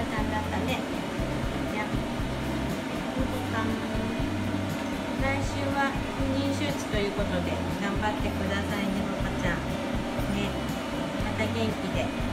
ばちゃんだったね。いや来週は不妊手術ということで頑張ってくださいねパかちゃん。ね。また元気で。